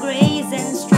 grace and strength.